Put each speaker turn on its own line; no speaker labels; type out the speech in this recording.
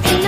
Hey.